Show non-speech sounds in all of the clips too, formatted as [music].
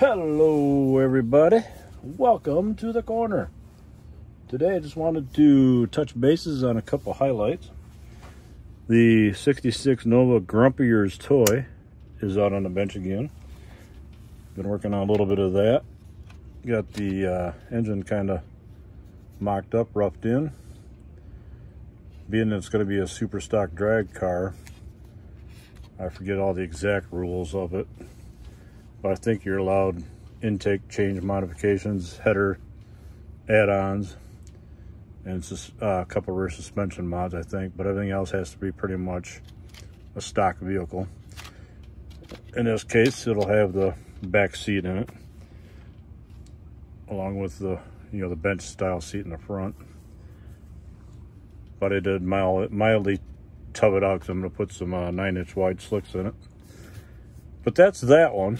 Hello, everybody. Welcome to the corner. Today, I just wanted to touch bases on a couple highlights. The 66 Nova Grumpy's toy is out on the bench again. Been working on a little bit of that. Got the uh, engine kind of mocked up, roughed in. Being that it's going to be a super stock drag car, I forget all the exact rules of it but I think you're allowed intake change modifications, header add-ons, and uh, a couple rear suspension mods, I think, but everything else has to be pretty much a stock vehicle. In this case, it'll have the back seat in it, along with the, you know, the bench style seat in the front. But I did mild, mildly tub it out because I'm going to put some uh, 9 inch wide slicks in it. But that's that one.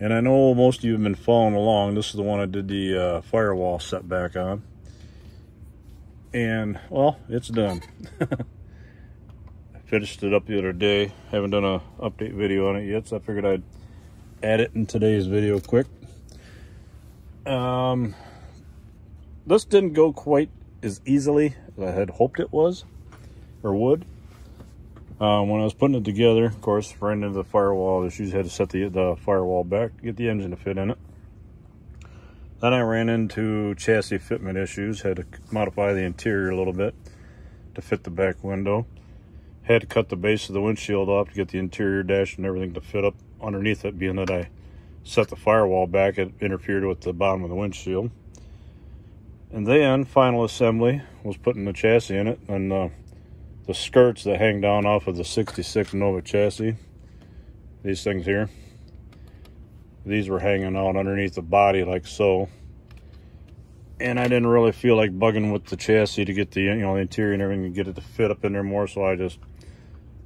And I know most of you have been following along. This is the one I did the uh, firewall set back on. And, well, it's done. I [laughs] finished it up the other day. Haven't done a update video on it yet, so I figured I'd add it in today's video quick. Um, this didn't go quite as easily as I had hoped it was, or would. Um, when I was putting it together, of course, ran into the firewall issues, had to set the, the firewall back, get the engine to fit in it. Then I ran into chassis fitment issues, had to modify the interior a little bit to fit the back window. Had to cut the base of the windshield off to get the interior dash and everything to fit up underneath it, being that I set the firewall back, it interfered with the bottom of the windshield. And then final assembly was putting the chassis in it and uh, the skirts that hang down off of the 66 Nova chassis. These things here. These were hanging out underneath the body like so. And I didn't really feel like bugging with the chassis to get the, you know, the interior and everything to get it to fit up in there more. So I just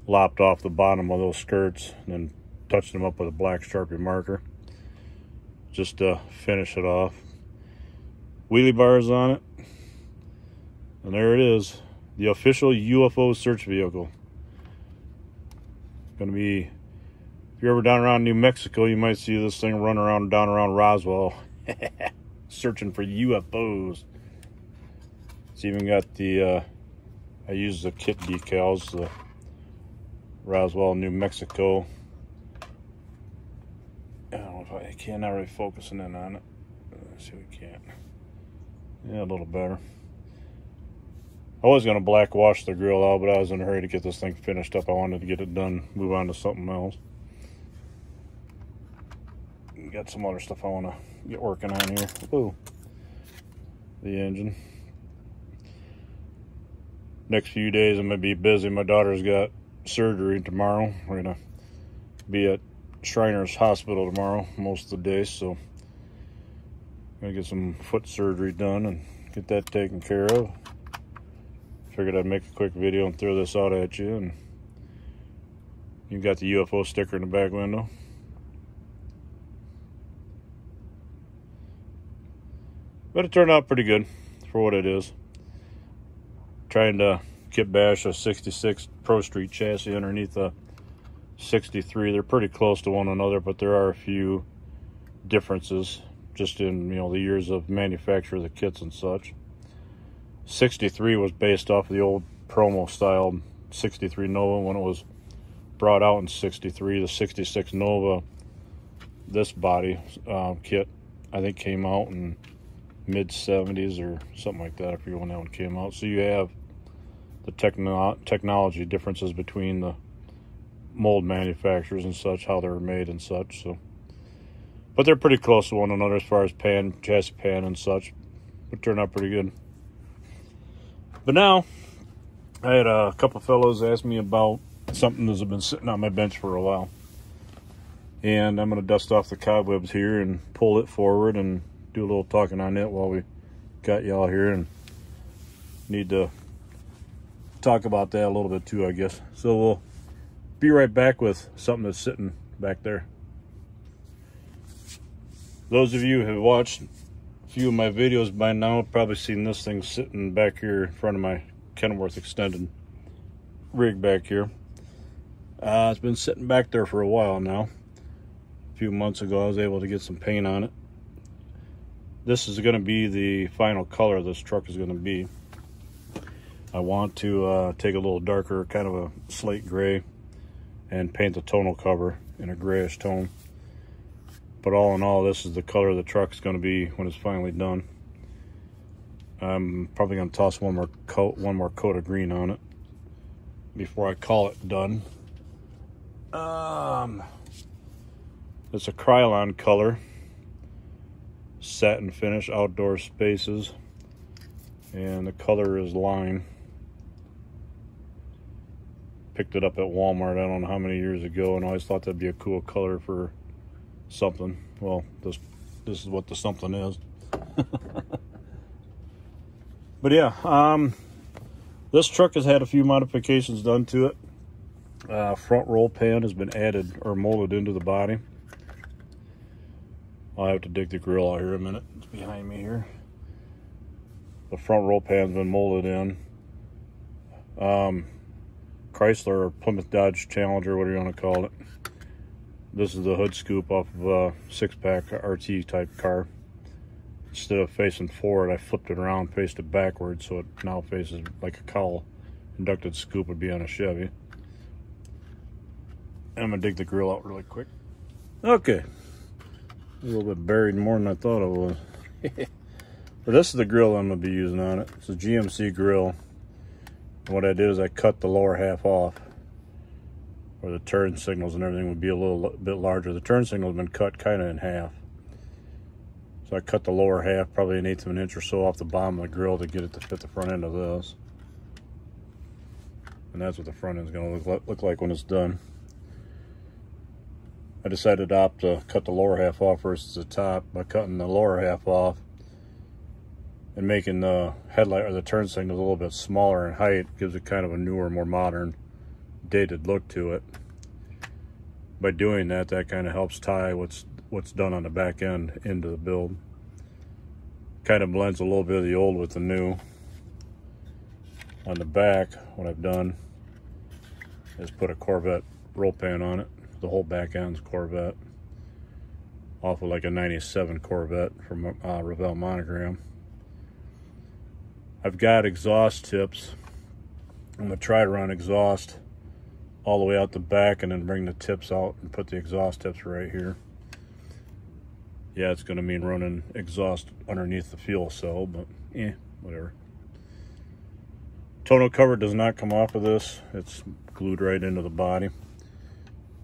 lopped off the bottom of those skirts and then touched them up with a black Sharpie marker. Just to finish it off. Wheelie bars on it. And there it is the official UFO search vehicle. Going to be, if you're ever down around New Mexico, you might see this thing run around down around Roswell, [laughs] searching for UFOs. It's even got the, uh, I use the kit decals, the Roswell, New Mexico. I don't know if I, I can't not really focusing in on it. Let's see if we can't. Yeah, a little better. I was going to black wash the grill out, but I was in a hurry to get this thing finished up. I wanted to get it done, move on to something else. Got some other stuff I want to get working on here. Ooh, the engine. Next few days I'm going to be busy. My daughter's got surgery tomorrow. We're going to be at Shriners Hospital tomorrow most of the day, so I'm going to get some foot surgery done and get that taken care of figured I'd make a quick video and throw this out at you. And you've got the UFO sticker in the back window. But it turned out pretty good for what it is. Trying to kit bash a 66 Pro Street chassis underneath a 63. They're pretty close to one another, but there are a few differences just in you know the years of manufacture of the kits and such. 63 was based off of the old promo style 63 Nova when it was brought out in 63. The 66 Nova, this body uh, kit, I think came out in mid 70s or something like that. I forget when that one came out. So you have the techno technology differences between the mold manufacturers and such, how they're made and such. So, but they're pretty close to one another as far as pan, chassis pan and such. Would turn out pretty good. But now, I had a couple fellows ask me about something that's been sitting on my bench for a while. And I'm going to dust off the cobwebs here and pull it forward and do a little talking on it while we got y'all here and need to talk about that a little bit too, I guess. So we'll be right back with something that's sitting back there. Those of you who have watched few of my videos by now probably seen this thing sitting back here in front of my Kenworth extended rig back here. Uh, it's been sitting back there for a while now. a few months ago, I was able to get some paint on it. This is going to be the final color this truck is going to be. I want to uh, take a little darker, kind of a slate gray, and paint the tonneau cover in a grayish tone. But all in all, this is the color the truck is going to be when it's finally done. I'm probably going to toss one more coat, one more coat of green on it before I call it done. Um, it's a Krylon color, satin finish, outdoor spaces, and the color is lime. Picked it up at Walmart, I don't know how many years ago, and always thought that'd be a cool color for something. Well, this this is what the something is. [laughs] but yeah, um, this truck has had a few modifications done to it. Uh, front roll pan has been added or molded into the body. I'll have to dig the grill out here a minute. It's behind me here. The front roll pan's been molded in. Um, Chrysler or Plymouth Dodge Challenger, whatever you want to call it. This is the hood scoop off of a six-pack RT type car. Instead of facing forward, I flipped it around, faced it backwards, so it now faces like a cowl. Inducted scoop would be on a Chevy. I'm gonna dig the grill out really quick. Okay. A little bit buried more than I thought it was. [laughs] but this is the grill I'm gonna be using on it. It's a GMC grill. And what I did is I cut the lower half off where the turn signals and everything would be a little bit larger. The turn signal has been cut kind of in half. So I cut the lower half, probably an eighth of an inch or so off the bottom of the grill to get it to fit the front end of this. And that's what the front end is going to look, look like when it's done. I decided to opt to cut the lower half off versus the top by cutting the lower half off and making the headlight or the turn signals a little bit smaller in height gives it kind of a newer, more modern dated look to it. By doing that, that kind of helps tie what's what's done on the back end into the build. Kind of blends a little bit of the old with the new. On the back, what I've done is put a Corvette roll pan on it. The whole back end's Corvette. Off of like a 97 Corvette from uh, Revell Monogram. I've got exhaust tips. I'm gonna try to run exhaust all the way out the back and then bring the tips out and put the exhaust tips right here. Yeah, it's going to mean running exhaust underneath the fuel cell, but eh, whatever. Tonneau cover does not come off of this. It's glued right into the body.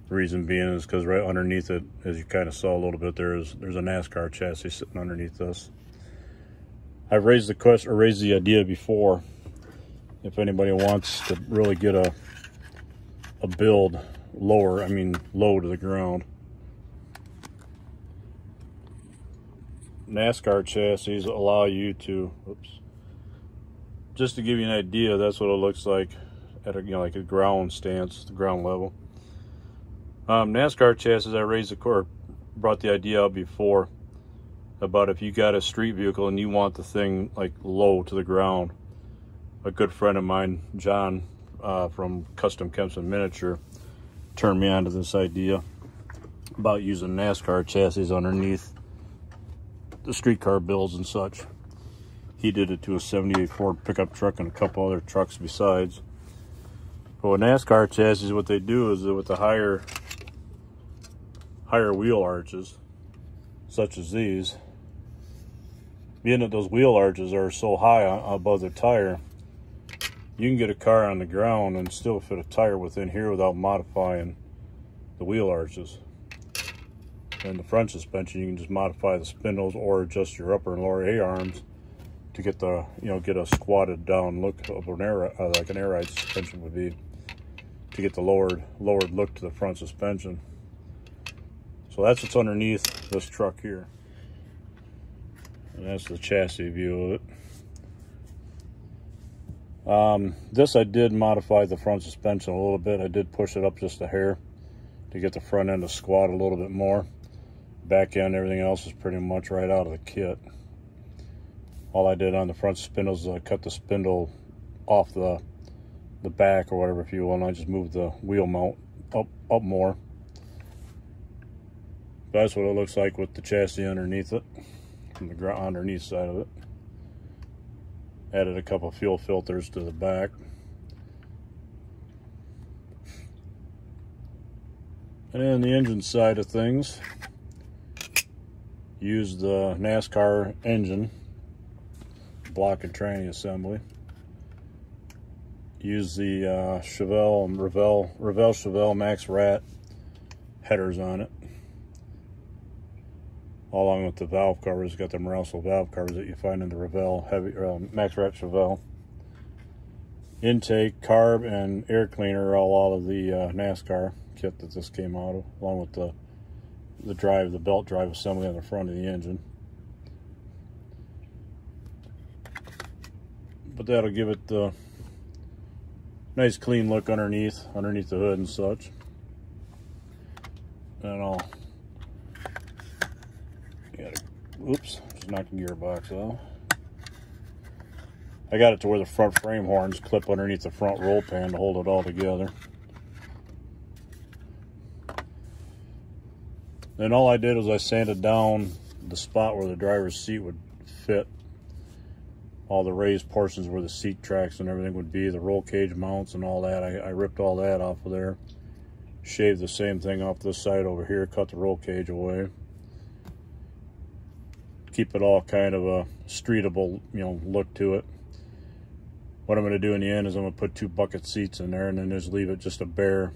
The reason being is because right underneath it, as you kind of saw a little bit, there is there's a NASCAR chassis sitting underneath this. I've raised the question or raised the idea before. If anybody wants to really get a a build lower, I mean low to the ground. NASCAR chassis allow you to, oops, just to give you an idea, that's what it looks like at a, you know, like a ground stance, the ground level. Um, NASCAR chassis, I raised the core, brought the idea up before about if you got a street vehicle and you want the thing like low to the ground. A good friend of mine, John, uh, from Custom Kempson Miniature turned me on to this idea about using NASCAR chassis underneath the streetcar builds and such. He did it to a 78 Ford pickup truck and a couple other trucks besides. But with NASCAR chassis, what they do is that with the higher higher wheel arches, such as these, being that those wheel arches are so high above the tire, you can get a car on the ground and still fit a tire within here without modifying the wheel arches. And the front suspension, you can just modify the spindles or adjust your upper and lower A arms to get the, you know, get a squatted down look of an air, uh, like an air ride suspension would be to get the lowered, lowered look to the front suspension. So that's what's underneath this truck here. And that's the chassis view of it. Um, this I did modify the front suspension a little bit. I did push it up just a hair to get the front end to squat a little bit more. Back end, everything else is pretty much right out of the kit. All I did on the front spindle is I cut the spindle off the the back or whatever if you will, and I just moved the wheel mount up up more. That's what it looks like with the chassis underneath it, from the ground underneath side of it. Added a couple fuel filters to the back. And then the engine side of things, used the NASCAR engine, block and tranny assembly. Use the uh, Chevelle and Revell, Revell Chevelle Max Rat headers on it. Along with the valve covers, got the Moroso valve covers that you find in the Revell heavy uh, Max Rat Chevelle. Intake, carb, and air cleaner are all out of the uh, NASCAR kit that this came out of, along with the the drive, the belt drive assembly on the front of the engine. But that'll give it the nice clean look underneath, underneath the hood and such. And I'll, got oops, just knocked the gearbox off. I got it to where the front frame horns clip underneath the front roll pan to hold it all together. Then all I did was I sanded down the spot where the driver's seat would fit. All the raised portions where the seat tracks and everything would be, the roll cage mounts and all that. I, I ripped all that off of there. Shaved the same thing off this side over here, cut the roll cage away. Keep it all kind of a streetable, you know, look to it. What I'm going to do in the end is I'm going to put two bucket seats in there and then just leave it just a bare,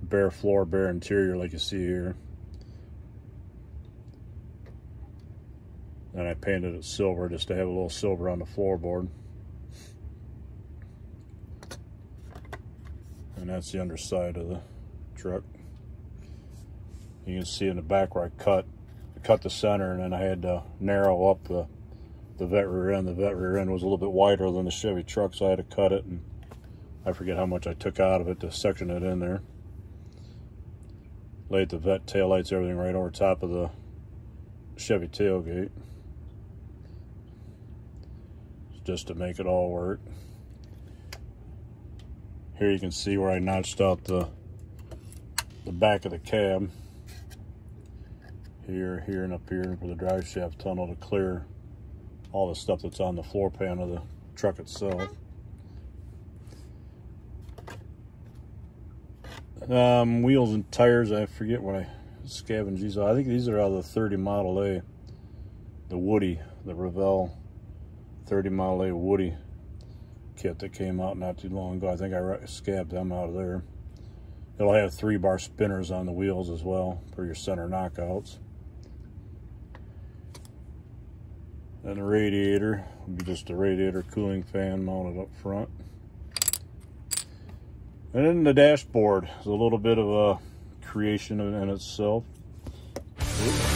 bare floor, bare interior like you see here. And I painted it silver just to have a little silver on the floorboard. And that's the underside of the truck. You can see in the back where I cut cut the center and then I had to narrow up the the Vette rear end. The Vette rear end was a little bit wider than the Chevy truck, so I had to cut it and I forget how much I took out of it to section it in there. Laid the Vette taillights, everything right over top of the Chevy tailgate just to make it all work. Here you can see where I notched out the the back of the cab. Here, here, and up here for the drive shaft tunnel to clear all the stuff that's on the floor pan of the truck itself. Um, wheels and tires, I forget what I scavenged these. I think these are out of the 30 Model A. The Woody, the Revell 30 Model A Woody kit that came out not too long ago. I think I scabbed them out of there. It'll have three bar spinners on the wheels as well for your center knockouts. And the radiator just a radiator cooling fan mounted up front. And then the dashboard is a little bit of a creation in itself. Oops.